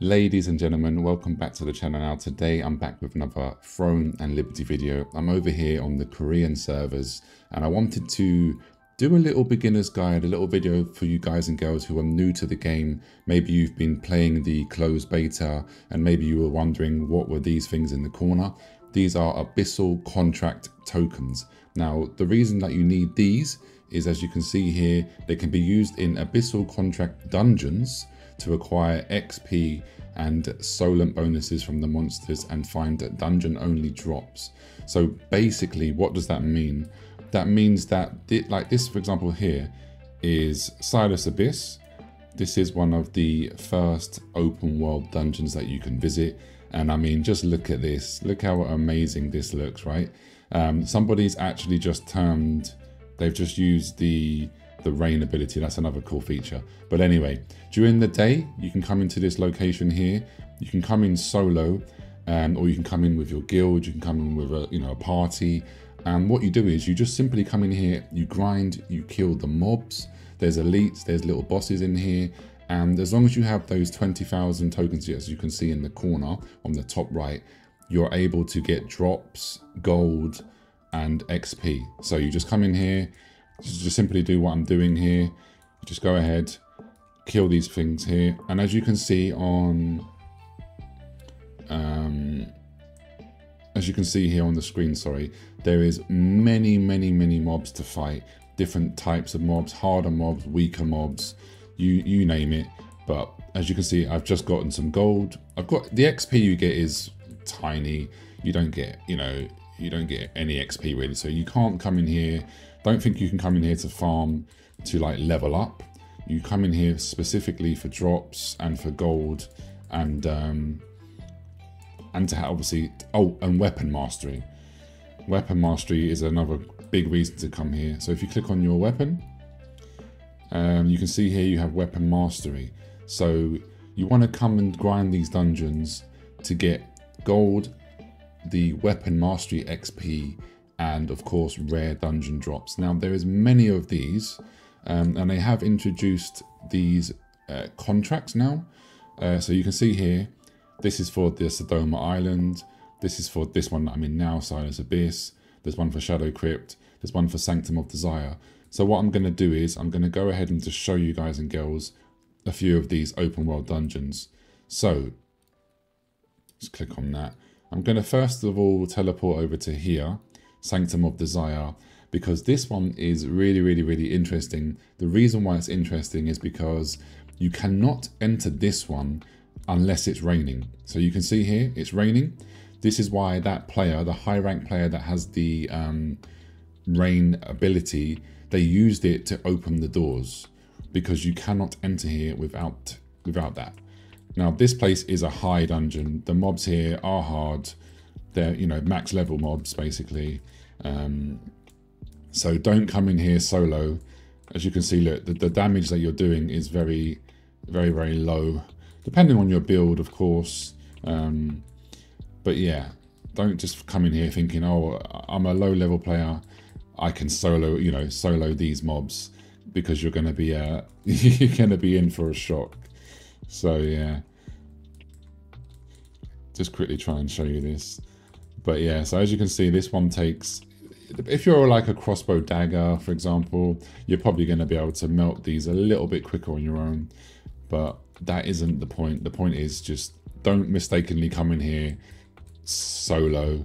Ladies and gentlemen, welcome back to the channel now. Today I'm back with another Throne and Liberty video. I'm over here on the Korean servers and I wanted to do a little beginner's guide, a little video for you guys and girls who are new to the game. Maybe you've been playing the closed beta and maybe you were wondering what were these things in the corner. These are Abyssal Contract Tokens. Now, the reason that you need these is as you can see here, they can be used in Abyssal Contract Dungeons to acquire XP and Sollant bonuses from the monsters and find that dungeon only drops. So basically, what does that mean? That means that, like this, for example, here is Silas Abyss. This is one of the first open world dungeons that you can visit. And I mean, just look at this. Look how amazing this looks, right? Um, somebody's actually just turned, they've just used the the rain ability. That's another cool feature. But anyway, during the day, you can come into this location here. You can come in solo, um, or you can come in with your guild. You can come in with a you know a party. And what you do is you just simply come in here, you grind, you kill the mobs. There's elites, there's little bosses in here. And as long as you have those 20,000 tokens, as you can see in the corner on the top right, you're able to get drops, gold, and XP. So you just come in here, just simply do what I'm doing here. Just go ahead, kill these things here. And as you can see on, um, as you can see here on the screen, sorry, there is many, many, many mobs to fight. Different types of mobs, harder mobs, weaker mobs, you, you name it. But as you can see, I've just gotten some gold. I've got, the XP you get is tiny. You don't get, you know, you don't get any XP really. So you can't come in here don't think you can come in here to farm to like level up. You come in here specifically for drops and for gold and um, and to have obviously oh and weapon mastery. Weapon mastery is another big reason to come here. So if you click on your weapon, um, you can see here you have weapon mastery. So you want to come and grind these dungeons to get gold, the weapon mastery XP, and of course rare dungeon drops. Now there is many of these um, and they have introduced these uh, contracts now. Uh, so you can see here, this is for the Sodoma Island. This is for this one that I'm in now, Silas Abyss. There's one for Shadow Crypt. There's one for Sanctum of Desire. So what I'm going to do is I'm going to go ahead and just show you guys and girls a few of these open world dungeons. So let's click on that. I'm going to first of all teleport over to here Sanctum of Desire because this one is really, really, really interesting. The reason why it's interesting is because you cannot enter this one unless it's raining. So you can see here, it's raining. This is why that player, the high rank player that has the um, rain ability, they used it to open the doors because you cannot enter here without without that. Now this place is a high dungeon. The mobs here are hard. They're, you know, max level mobs basically. Um, so don't come in here solo. As you can see, look, the, the damage that you're doing is very, very, very low. Depending on your build, of course. Um, but yeah, don't just come in here thinking, oh, I'm a low level player. I can solo, you know, solo these mobs because you're going to be, uh, you're going to be in for a shock. So yeah, just quickly try and show you this. But yeah, so as you can see, this one takes, if you're like a crossbow dagger, for example, you're probably going to be able to melt these a little bit quicker on your own. But that isn't the point. The point is just don't mistakenly come in here solo.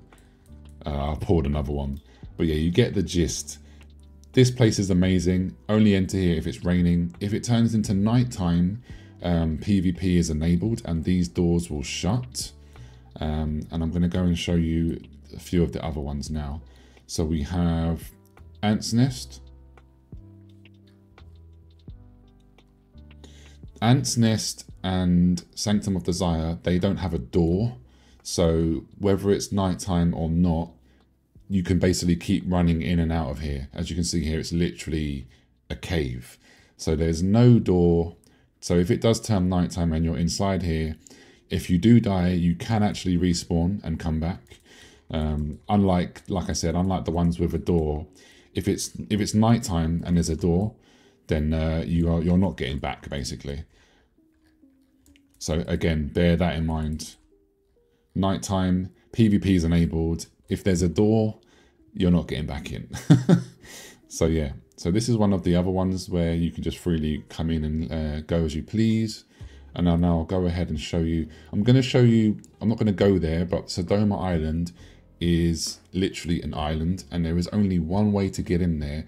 Uh, I pulled another one. But yeah, you get the gist. This place is amazing. Only enter here if it's raining. If it turns into nighttime, um, PvP is enabled and these doors will shut. Um, and I'm going to go and show you a few of the other ones now. So we have Ant's Nest. Ant's Nest and Sanctum of Desire, they don't have a door. So whether it's nighttime or not, you can basically keep running in and out of here. As you can see here, it's literally a cave. So there's no door. So if it does turn nighttime and you're inside here, if you do die, you can actually respawn and come back. Um, unlike, like I said, unlike the ones with a door, if it's if it's nighttime and there's a door, then uh, you are you're not getting back basically. So again, bear that in mind. Nighttime, PvP is enabled. If there's a door, you're not getting back in. so yeah, so this is one of the other ones where you can just freely come in and uh, go as you please. And I'll now go ahead and show you. I'm going to show you, I'm not going to go there, but Sodoma Island is literally an island and there is only one way to get in there.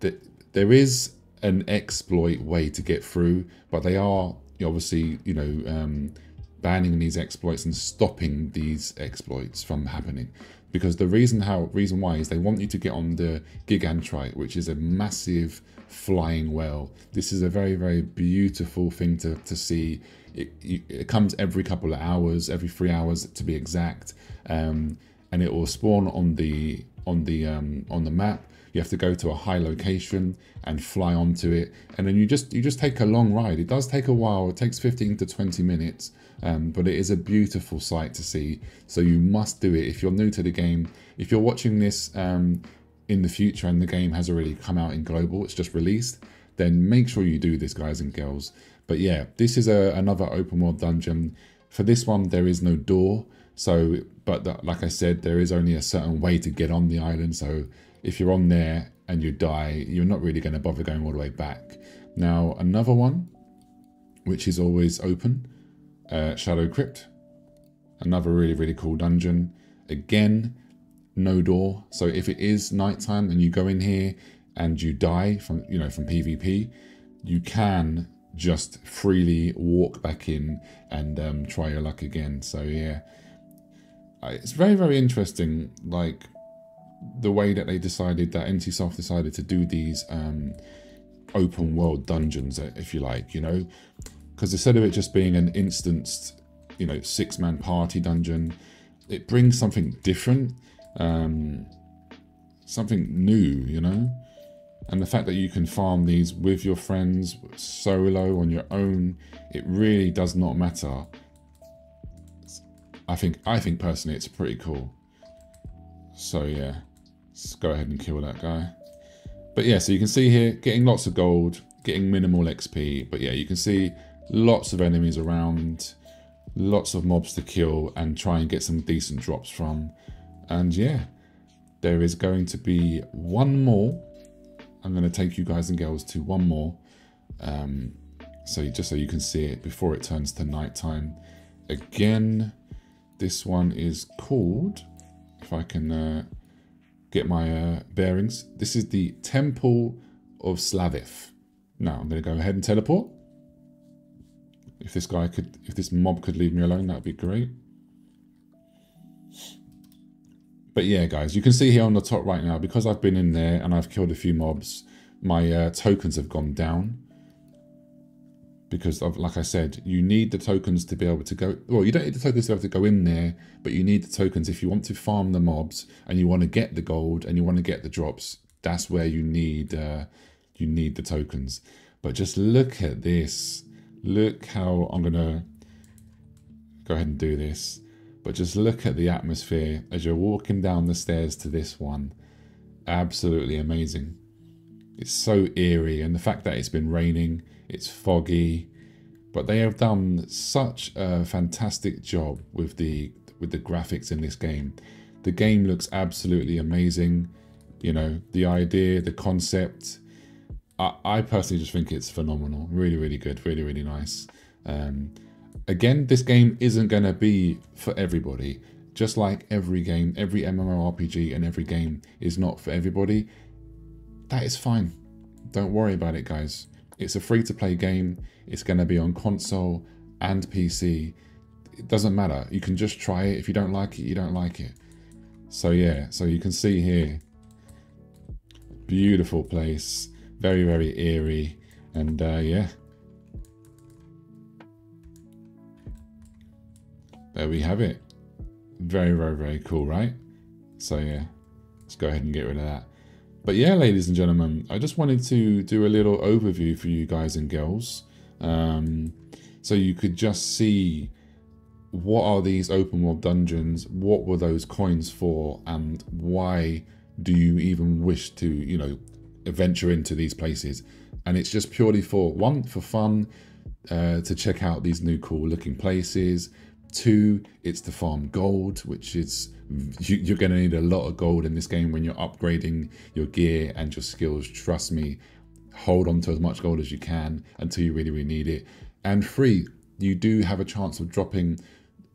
That There is an exploit way to get through, but they are obviously, you know, um, banning these exploits and stopping these exploits from happening. Because the reason how reason why is they want you to get on the Gigantrite, which is a massive flying whale. This is a very very beautiful thing to to see. It, it comes every couple of hours, every three hours to be exact, um, and it will spawn on the on the um, on the map you have to go to a high location and fly onto it. And then you just you just take a long ride. It does take a while. It takes 15 to 20 minutes um, but it is a beautiful sight to see. So you must do it. If you're new to the game if you're watching this um, in the future and the game has already come out in global it's just released then make sure you do this guys and girls. But yeah this is a, another open world dungeon. For this one there is no door. So but the, like i said there is only a certain way to get on the island. So if you're on there and you die, you're not really going to bother going all the way back. Now, another one, which is always open, uh, Shadow Crypt. Another really, really cool dungeon. Again, no door. So if it is nighttime and you go in here and you die from, you know, from PvP, you can just freely walk back in and um, try your luck again. So yeah, it's very, very interesting. Like the way that they decided that NCSoft decided to do these um, open world dungeons, uh, if you like, you know, because instead of it just being an instanced, you know, six man party dungeon, it brings something different, um, something new, you know. And the fact that you can farm these with your friends, solo, on your own, it really does not matter. I think, I think personally, it's pretty cool. So yeah. Let's go ahead and kill that guy. But yeah, so you can see here, getting lots of gold, getting minimal XP. But yeah, you can see lots of enemies around, lots of mobs to kill and try and get some decent drops from. And yeah, there is going to be one more. I'm going to take you guys and girls to one more. Um, so just so you can see it before it turns to nighttime. Again, this one is called, if I can uh, get my uh, bearings. This is the Temple of Slavith. Now I'm going to go ahead and teleport. If this guy could, if this mob could leave me alone, that would be great. But yeah, guys, you can see here on the top right now, because I've been in there and I've killed a few mobs, my uh, tokens have gone down because of, like I said, you need the tokens to be able to go, well, you don't need the tokens to be able to go in there, but you need the tokens if you want to farm the mobs and you want to get the gold and you want to get the drops, that's where you need, uh, you need the tokens. But just look at this. Look how I'm going to go ahead and do this. But just look at the atmosphere as you're walking down the stairs to this one. Absolutely amazing. It's so eerie and the fact that it's been raining it's foggy, but they have done such a fantastic job with the with the graphics in this game. The game looks absolutely amazing. You know, the idea, the concept. I, I personally just think it's phenomenal. Really, really good. Really, really nice. Um, again, this game isn't going to be for everybody. Just like every game, every MMORPG and every game is not for everybody. That is fine. Don't worry about it, guys. It's a free to play game. It's going to be on console and PC. It doesn't matter. You can just try it. If you don't like it, you don't like it. So yeah, so you can see here, beautiful place, very, very eerie. And uh, yeah, there we have it. Very, very, very cool, right? So yeah, let's go ahead and get rid of that. But yeah, ladies and gentlemen, I just wanted to do a little overview for you guys and girls. Um, so you could just see what are these open world dungeons, what were those coins for, and why do you even wish to, you know, venture into these places. And it's just purely for, one, for fun, uh, to check out these new cool looking places. Two, it's to farm gold, which is you, are going to need a lot of gold in this game when you're upgrading your gear and your skills. Trust me, hold on to as much gold as you can until you really, really need it. And three, you do have a chance of dropping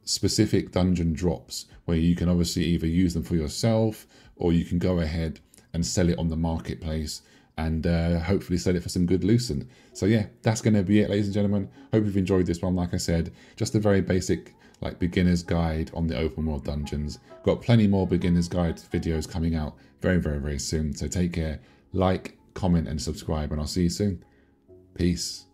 specific dungeon drops where you can obviously either use them for yourself or you can go ahead and sell it on the marketplace and uh, hopefully sell it for some good lucent. So yeah, that's going to be it, ladies and gentlemen. Hope you've enjoyed this one. Like I said, just a very basic like beginner's guide on the open world dungeons. Got plenty more beginner's guide videos coming out very, very, very soon. So take care, like, comment, and subscribe, and I'll see you soon. Peace.